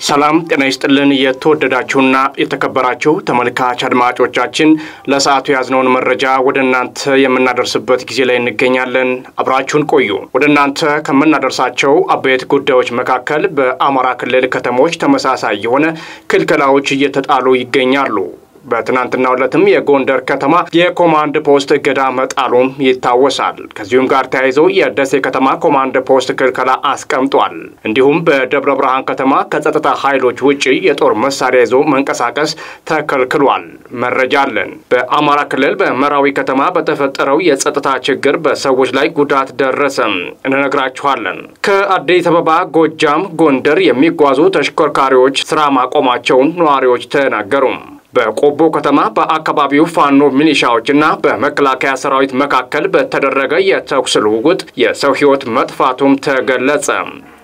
ሰላም ጤና ይስጥልን። የተወደዳችሁና የተከበራችሁ ተመልካች አድማጮቻችን ለሰዓቱ የያዝነውን መረጃ ወደ እናንተ የምናደርስበት ጊዜ ላይ እንገኛለን። አብራችሁን ቆዩ። ወደ እናንተ ከምናደርሳቸው አበይት ጉዳዮች መካከል በአማራ ክልል ከተሞች ተመሳሳይ የሆነ ክልከላዎች እየተጣሉ ይገኛሉ። በትናንትናው ዕለትም የጎንደር ከተማ የኮማንድ ፖስት እገዳ መጣሉም ይታወሳል። ከዚሁም ጋር ተያይዘው የደሴ ከተማ ኮማንድ ፖስት ክልከላ አስቀምጧል። እንዲሁም በደብረ ብርሃን ከተማ ከጸጥታ ኃይሎች ውጭ የጦር መሳሪያ ይዞ መንቀሳቀስ ተከልክሏል። መረጃ አለን። በአማራ ክልል በመራዊ ከተማ በተፈጠረው የጸጥታ ችግር በሰዎች ላይ ጉዳት ደረሰም እንነግራችኋለን። ከአዲስ አበባ ጎጃም፣ ጎንደር የሚጓዙ ተሽከርካሪዎች ስራ ማቆማቸውን ነዋሪዎች ተናገሩ። በቆቦ ከተማ በአካባቢው ፋኖ ሚሊሻዎችና በመከላከያ ሰራዊት መካከል በተደረገ የተኩስ ልውውጥ የሰው ሕይወት መጥፋቱም ተገለጸ።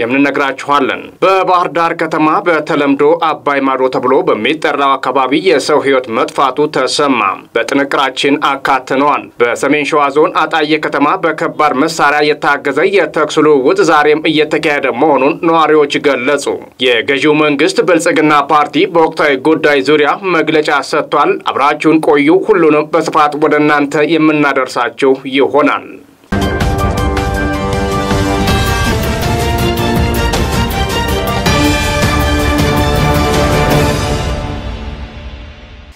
የምንነግራችኋለን። በባህር ዳር ከተማ በተለምዶ አባይ ማዶ ተብሎ በሚጠራው አካባቢ የሰው ሕይወት መጥፋቱ ተሰማ። በጥንቅራችን አካትነዋል። በሰሜን ሸዋ ዞን አጣዬ ከተማ በከባድ መሳሪያ የታገዘ የተኩስ ልውውጥ ዛሬም እየተካሄደ መሆኑን ነዋሪዎች ገለጹ። የገዢው መንግስት ብልጽግና ፓርቲ በወቅታዊ ጉዳይ ዙሪያ መግለጫ ሰጥቷል። አብራችሁን ቆዩ። ሁሉንም በስፋት ወደ እናንተ የምናደርሳችሁ ይሆናል።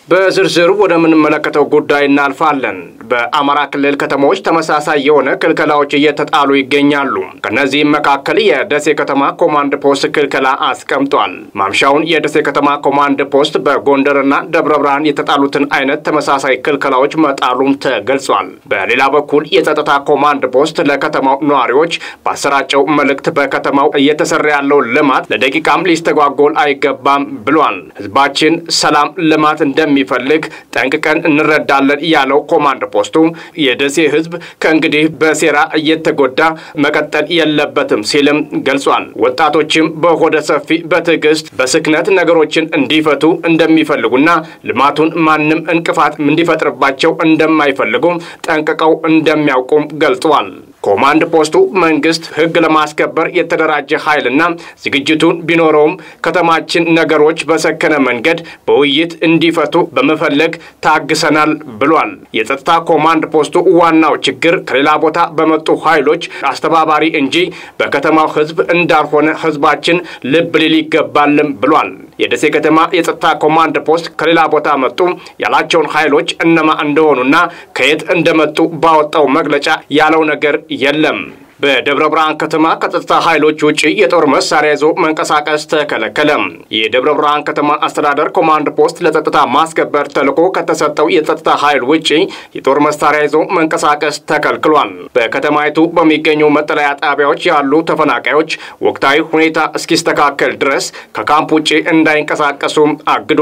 በዝርዝር ወደምንመለከተው ጉዳይ እናልፋለን። በአማራ ክልል ከተሞች ተመሳሳይ የሆነ ክልከላዎች እየተጣሉ ይገኛሉ። ከእነዚህም መካከል የደሴ ከተማ ኮማንድ ፖስት ክልከላ አስቀምጧል። ማምሻውን የደሴ ከተማ ኮማንድ ፖስት በጎንደርና ደብረ ብርሃን የተጣሉትን አይነት ተመሳሳይ ክልከላዎች መጣሉም ተገልጿል። በሌላ በኩል የጸጥታ ኮማንድ ፖስት ለከተማው ነዋሪዎች ባሰራጨው መልእክት በከተማው እየተሰራ ያለው ልማት ለደቂቃም ሊስተጓጎል አይገባም ብሏል። ህዝባችን ሰላም፣ ልማት እንደሚፈልግ ጠንቅቀን እንረዳለን ያለው ኮማንድ ፖስቱ የደሴ ህዝብ ከእንግዲህ በሴራ እየተጎዳ መቀጠል የለበትም ሲልም ገልጿል። ወጣቶችም በሆደ ሰፊ በትዕግስት በስክነት ነገሮችን እንዲፈቱ እንደሚፈልጉና ልማቱን ማንም እንቅፋት እንዲፈጥርባቸው እንደማይፈልጉም ጠንቅቀው እንደሚያውቁም ገልጿል። ኮማንድ ፖስቱ መንግስት ህግ ለማስከበር የተደራጀ ኃይልና ዝግጅቱን ቢኖረውም ከተማችን ነገሮች በሰከነ መንገድ በውይይት እንዲፈቱ በመፈለግ ታግሰናል ብሏል። የጸጥታ ኮማንድ ፖስቱ ዋናው ችግር ከሌላ ቦታ በመጡ ኃይሎች አስተባባሪ እንጂ በከተማው ህዝብ እንዳልሆነ ህዝባችን ልብ ሊል ይገባልም ብሏል። የደሴ ከተማ የጸጥታ ኮማንድ ፖስት ከሌላ ቦታ መጡ ያላቸውን ኃይሎች እነማ እንደሆኑና ከየት እንደመጡ ባወጣው መግለጫ ያለው ነገር የለም። በደብረ ብርሃን ከተማ ከጸጥታ ኃይሎች ውጭ የጦር መሳሪያ ይዞ መንቀሳቀስ ተከለከለ። የደብረ ብርሃን ከተማ አስተዳደር ኮማንድ ፖስት ለጸጥታ ማስከበር ተልዕኮ ከተሰጠው የጸጥታ ኃይል ውጭ የጦር መሳሪያ ይዞ መንቀሳቀስ ተከልክሏል። በከተማይቱ በሚገኙ መጠለያ ጣቢያዎች ያሉ ተፈናቃዮች ወቅታዊ ሁኔታ እስኪስተካከል ድረስ ከካምፕ ውጭ እንዳይንቀሳቀሱም አግዷል።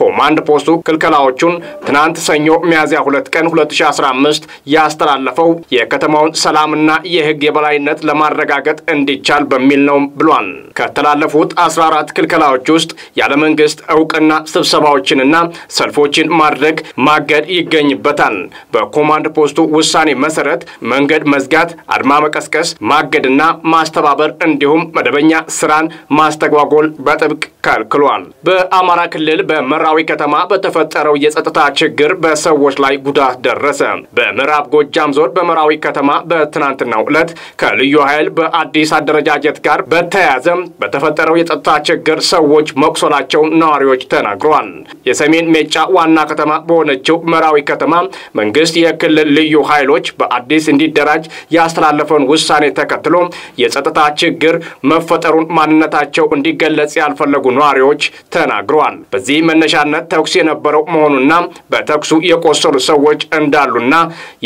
ኮማንድ ፖስቱ ክልከላዎቹን ትናንት ሰኞ ሚያዝያ ሁለት ቀን 2015 ያስተላለፈው የከተማውን ሰላምና የህግ የበላይነት ለማረጋገጥ እንዲቻል በሚል ነው ብሏል። ከተላለፉት 14 ክልከላዎች ውስጥ ያለ መንግስት እውቅና ስብሰባዎችንና ሰልፎችን ማድረግ ማገድ ይገኝበታል። በኮማንድ ፖስቱ ውሳኔ መሰረት መንገድ መዝጋት፣ አድማ መቀስቀስ፣ ማገድና ማስተባበር እንዲሁም መደበኛ ስራን ማስተጓጎል በጥብቅ ከልክሏል። በአማራ ክልል በመራዊ ከተማ በተፈጠረው የጸጥታ ችግር በሰዎች ላይ ጉዳት ደረሰ። በምዕራብ ጎጃም ዞን በመራዊ ከተማ በትናንትናው ዕለት ከልዩ ኃይል በአዲስ አደረጃጀት ጋር በተያያዘ በተፈጠረው የጸጥታ ችግር ሰዎች መቁሰላቸውን ነዋሪዎች ተናግረዋል። የሰሜን ሜጫ ዋና ከተማ በሆነችው መራዊ ከተማ መንግስት የክልል ልዩ ኃይሎች በአዲስ እንዲደራጅ ያስተላለፈውን ውሳኔ ተከትሎ የጸጥታ ችግር መፈጠሩን ማንነታቸው እንዲገለጽ ያልፈለጉ ነዋሪዎች ተናግረዋል። በዚህ መነሻነት ተኩስ የነበረው መሆኑና በተኩሱ የቆሰሉ ሰዎች እንዳሉና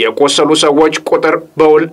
የቆሰሉ ሰዎች ቁጥር በውል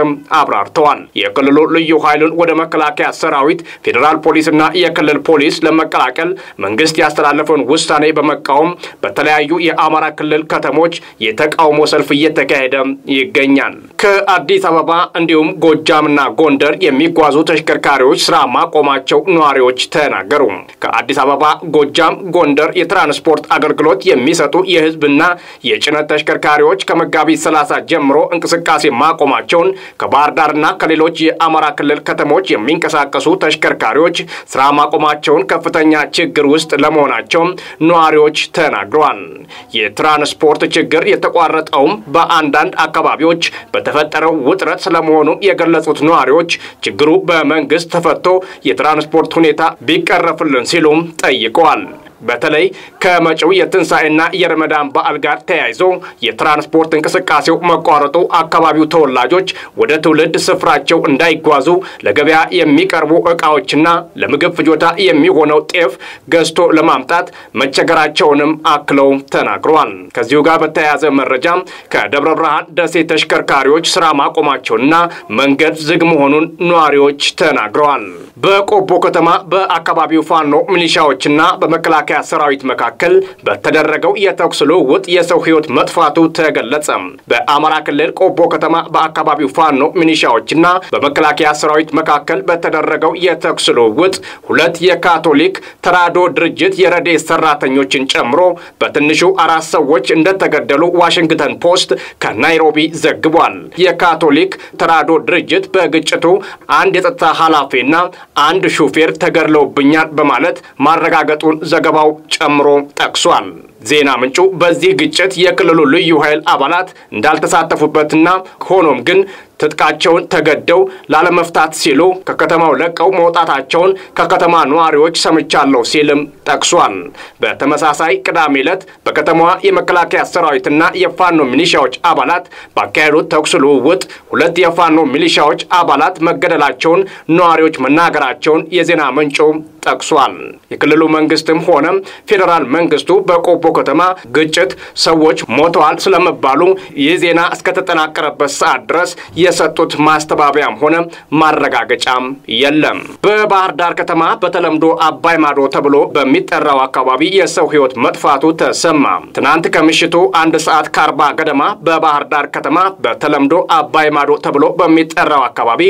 እንደማይታወቅም አብራርተዋል። የክልሉ ልዩ ኃይሉን ወደ መከላከያ ሰራዊት፣ ፌዴራል ፖሊስና የክልል ፖሊስ ለመቀላቀል መንግስት ያስተላለፈውን ውሳኔ በመቃወም በተለያዩ የአማራ ክልል ከተሞች የተቃውሞ ሰልፍ እየተካሄደ ይገኛል። ከአዲስ አበባ እንዲሁም ጎጃምና ጎንደር የሚጓዙ ተሽከርካሪዎች ስራ ማቆማቸው ነዋሪዎች ተናገሩ። ከአዲስ አበባ ጎጃም፣ ጎንደር የትራንስፖርት አገልግሎት የሚሰጡ የህዝብና የጭነት ተሽከርካሪዎች ከመጋቢት 30 ጀምሮ እንቅስቃሴ ማቆማቸውን ከባህር ዳርና ከሌሎች የአማራ ክልል ከተሞች የሚንቀሳቀሱ ተሽከርካሪዎች ስራ ማቆማቸውን ከፍተኛ ችግር ውስጥ ለመሆናቸው ነዋሪዎች ተናግረዋል። የትራንስፖርት ችግር የተቋረጠውም በአንዳንድ አካባቢዎች በተፈጠረው ውጥረት ስለመሆኑ የገለጹት ነዋሪዎች ችግሩ በመንግስት ተፈቶ የትራንስፖርት ሁኔታ ቢቀረፍልን ሲሉም ጠይቀዋል። በተለይ ከመጪው የትንሣኤና የረመዳን በዓል ጋር ተያይዞ የትራንስፖርት እንቅስቃሴው መቋረጡ አካባቢው ተወላጆች ወደ ትውልድ ስፍራቸው እንዳይጓዙ ለገበያ የሚቀርቡ ዕቃዎችና ለምግብ ፍጆታ የሚሆነው ጤፍ ገዝቶ ለማምጣት መቸገራቸውንም አክለው ተናግረዋል። ከዚሁ ጋር በተያያዘ መረጃ ከደብረ ብርሃን ደሴ ተሽከርካሪዎች ስራ ማቆማቸውና መንገድ ዝግ መሆኑን ነዋሪዎች ተናግረዋል። በቆቦ ከተማ በአካባቢው ፋኖ ሚሊሻዎችና በመከላከያ ሰራዊት መካከል በተደረገው የተኩስ ልውውጥ የሰው ሕይወት መጥፋቱ ተገለጸ። በአማራ ክልል ቆቦ ከተማ በአካባቢው ፋኖ ሚሊሻዎችና በመከላከያ ሰራዊት መካከል በተደረገው የተኩስ ልውውጥ ሁለት የካቶሊክ ተራድኦ ድርጅት የረድኤት ሰራተኞችን ጨምሮ በትንሹ አራት ሰዎች እንደተገደሉ ዋሽንግተን ፖስት ከናይሮቢ ዘግቧል። የካቶሊክ ተራድኦ ድርጅት በግጭቱ አንድ የጸጥታ ኃላፊና አንድ ሹፌር ተገድለውብኛል በማለት ማረጋገጡን ዘገባው ጨምሮ ጠቅሷል። ዜና ምንጩ በዚህ ግጭት የክልሉ ልዩ ኃይል አባላት እንዳልተሳተፉበትና ሆኖም ግን ትጥቃቸውን ተገደው ላለመፍታት ሲሉ ከከተማው ለቀው መውጣታቸውን ከከተማ ነዋሪዎች ሰምቻለሁ ሲልም ጠቅሷል። በተመሳሳይ ቅዳሜ ዕለት በከተማዋ የመከላከያ ሰራዊትና የፋኖ ሚሊሻዎች አባላት ባካሄዱት ተኩስ ልውውጥ ሁለት የፋኖ ሚሊሻዎች አባላት መገደላቸውን ነዋሪዎች መናገራቸውን የዜና ምንጩ ጠቅሷል። የክልሉ መንግስትም ሆነ ፌዴራል መንግስቱ በቆቦ ከተማ ግጭት ሰዎች ሞተዋል ስለመባሉ ይህ ዜና እስከተጠናቀረበት ሰዓት ድረስ የሰጡት ማስተባበያም ሆነ ማረጋገጫም የለም። በባህር ዳር ከተማ በተለምዶ አባይ ማዶ ተብሎ በሚጠራው አካባቢ የሰው ሕይወት መጥፋቱ ተሰማ። ትናንት ከምሽቱ አንድ ሰዓት ከአርባ ገደማ በባህር ዳር ከተማ በተለምዶ አባይ ማዶ ተብሎ በሚጠራው አካባቢ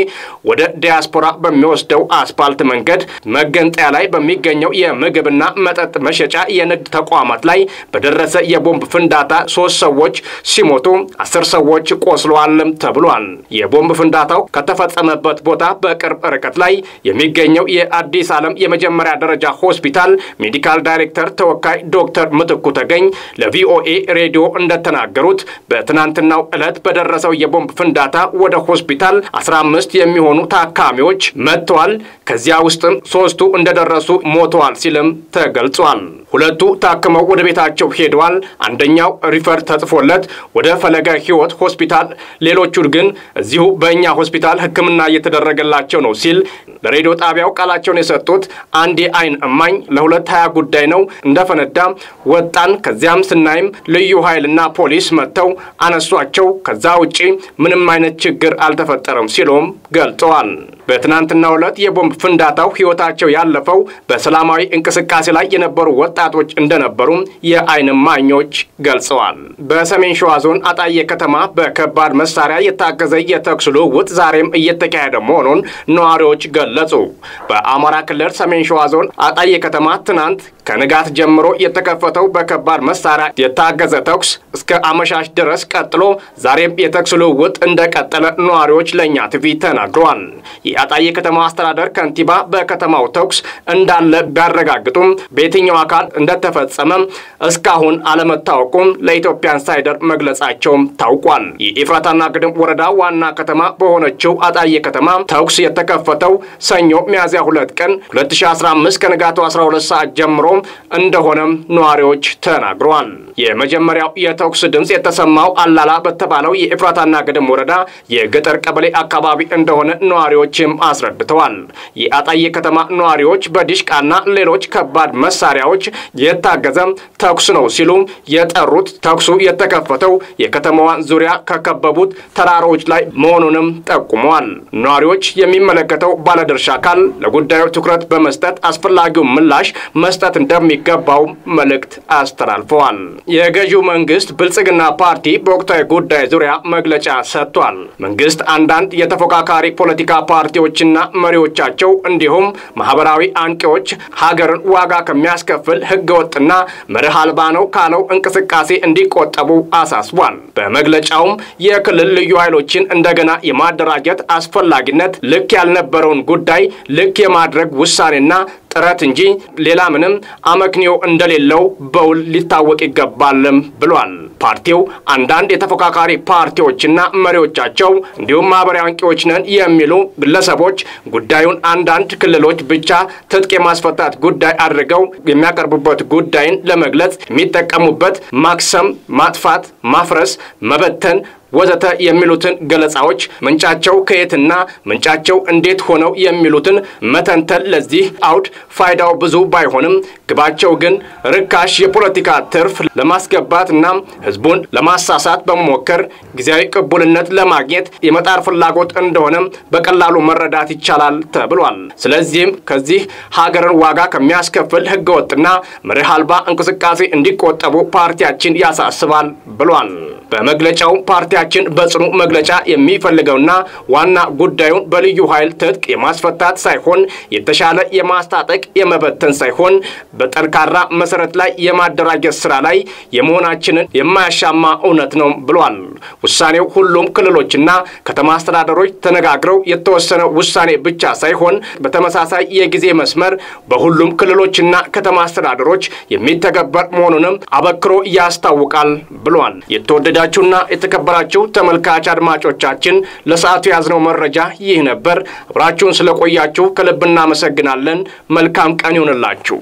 ወደ ዲያስፖራ በሚወስደው አስፓልት መንገድ መገንጠያ ላይ በሚገኘው የምግብና መጠጥ መሸጫ የንግድ ተቋማት ላይ በደረሰ የቦምብ ፍንዳታ ሶስት ሰዎች ሲሞቱ አስር ሰዎች ቆስለዋል ተብሏል። የቦምብ ፍንዳታው ከተፈጸመበት ቦታ በቅርብ ርቀት ላይ የሚገኘው የአዲስ ዓለም የመጀመሪያ ደረጃ ሆስፒታል ሜዲካል ዳይሬክተር ተወካይ ዶክተር ምትኩ ተገኝ ለቪኦኤ ሬዲዮ እንደተናገሩት በትናንትናው ዕለት በደረሰው የቦምብ ፍንዳታ ወደ ሆስፒታል 15 የሚሆኑ ታካሚዎች መጥተዋል። ከዚያ ውስጥም ሶስቱ እንደደረሱ ሞተዋል ሲልም ተገልጿል። ሁለቱ ታክመው ወደ ቤታቸው ሄደዋል። አንደኛው refer ተጽፎለት ወደ ፈለገ ሕይወት ሆስፒታል፣ ሌሎቹ ግን እዚሁ በእኛ ሆስፒታል ሕክምና እየተደረገላቸው ነው ሲል ለሬዲዮ ጣቢያው ቃላቸውን የሰጡት አንድ የአይን እማኝ ለሁለት ሀያ ጉዳይ ነው እንደፈነዳ ወጣን። ከዚያም ስናይም ልዩ ኃይልና ፖሊስ መጥተው አነሷቸው። ከዛ ውጪ ምንም አይነት ችግር አልተፈጠረም ሲሉም ገልጸዋል። በትናንትናው ዕለት የቦምብ ፍንዳታው ሕይወታቸው ያለፈው በሰላማዊ እንቅስቃሴ ላይ የነበሩ ወጣቶች እንደነበሩም የአይን እማኞች ገልጸዋል። በሰሜን ሸዋ ዞን አጣዬ ከተማ በከባድ መሳሪያ የታገዘ የተኩስ ልውውጥ ዛሬም እየተካሄደ መሆኑን ነዋሪዎች ገለጹ። በአማራ ክልል ሰሜን ሸዋ ዞን አጣዬ ከተማ ትናንት ከንጋት ጀምሮ የተከፈተው በከባድ መሳሪያ የታገዘ ተኩስ እስከ አመሻሽ ድረስ ቀጥሎ ዛሬም የተኩስ ልውውጥ እንደቀጠለ ነዋሪዎች ለኢኛ ቲቪ ተናግረዋል። የአጣዬ ከተማ አስተዳደር ከንቲባ በከተማው ተኩስ እንዳለ ቢያረጋግጡም በየትኛው አካል እንደተፈጸመ እስካሁን አለመታወቁም ለኢትዮጵያ ኢንሳይደር መግለጻቸውም ታውቋል። የኤፍራታና ግድም ወረዳ ዋና ከተማ በሆነችው አጣዬ ከተማ ተኩስ የተከፈተው ሰኞ ሚያዝያ ሁለት ቀን 2015 ከንጋቱ 12 ሰዓት ጀምሮ እንደሆነም ነዋሪዎች ተናግረዋል። የመጀመሪያው የተኩስ ድምፅ የተሰማው አላላ በተባለው የኤፍራታና ግድም ወረዳ የገጠር ቀበሌ አካባቢ እንደሆነ ነዋሪዎችም አስረድተዋል። የአጣዬ ከተማ ነዋሪዎች በዲሽቃና ሌሎች ከባድ መሳሪያዎች የታገዘ ተኩስ ነው ሲሉ የጠሩት ተኩሱ የተከፈተው የከተማዋን ዙሪያ ከከበቡት ተራሮች ላይ መሆኑንም ጠቁመዋል። ነዋሪዎች የሚመለከተው ባለድርሻ አካል ለጉዳዩ ትኩረት በመስጠት አስፈላጊው ምላሽ መስጠት እንደሚገባው መልእክት አስተላልፈዋል። የገዢው መንግስት ብልጽግና ፓርቲ በወቅታዊ ጉዳይ ዙሪያ መግለጫ ሰጥቷል። መንግስት አንዳንድ የተፎካካሪ ፖለቲካ ፓርቲዎችና መሪዎቻቸው እንዲሁም ማህበራዊ አንቂዎች ሀገርን ዋጋ ከሚያስከፍል ህገወጥና መርህ አልባ ነው ካለው እንቅስቃሴ እንዲቆጠቡ አሳስቧል። በመግለጫውም የክልል ልዩ ኃይሎችን እንደገና የማደራጀት አስፈላጊነት ልክ ያልነበረውን ጉዳይ ልክ የማድረግ ውሳኔና ጥረት እንጂ ሌላ ምንም አመክንዮ እንደሌለው በውል ሊታወቅ ይገባልም ብሏል። ፓርቲው አንዳንድ የተፎካካሪ ፓርቲዎችና መሪዎቻቸው እንዲሁም ማህበራዊ አንቂዎች ነን የሚሉ ግለሰቦች ጉዳዩን አንዳንድ ክልሎች ብቻ ትጥቅ የማስፈታት ጉዳይ አድርገው የሚያቀርቡበት ጉዳይን ለመግለጽ የሚጠቀሙበት ማክሰም፣ ማጥፋት፣ ማፍረስ፣ መበተን ወዘተ የሚሉትን ገለጻዎች ምንጫቸው ከየትና ምንጫቸው እንዴት ሆነው የሚሉትን መተንተን ለዚህ አውድ ፋይዳው ብዙ ባይሆንም ግባቸው ግን ርካሽ የፖለቲካ ትርፍ ለማስገባትና ህዝቡን ለማሳሳት በመሞከር ጊዜያዊ ቅቡልነት ለማግኘት የመጣር ፍላጎት እንደሆነም በቀላሉ መረዳት ይቻላል ተብሏል። ስለዚህም ከዚህ ሀገርን ዋጋ ከሚያስከፍል ህገወጥና መርህ አልባ እንቅስቃሴ እንዲቆጠቡ ፓርቲያችን ያሳስባል ብሏል። በመግለጫው ፓርቲያችን በጽኑ መግለጫ የሚፈልገውና ዋና ጉዳዩን በልዩ ኃይል ትጥቅ የማስፈታት ሳይሆን የተሻለ የማስታጠቅ የመበተን ሳይሆን በጠንካራ መሰረት ላይ የማደራጀት ስራ ላይ የመሆናችንን የማያሻማ እውነት ነው ብሏል። ውሳኔው ሁሉም ክልሎችና ከተማ አስተዳደሮች ተነጋግረው የተወሰነ ውሳኔ ብቻ ሳይሆን በተመሳሳይ የጊዜ መስመር በሁሉም ክልሎችና ከተማ አስተዳደሮች የሚተገበር መሆኑንም አበክሮ ያስታውቃል ብሏል። የተወደዳችሁና የተከበራችሁ ተመልካች አድማጮቻችን ለሰዓቱ የያዝነው መረጃ ይህ ነበር። አብራችሁን ስለቆያችሁ ከልብ እናመሰግናለን። መልካም ቀን ይሁንላችሁ።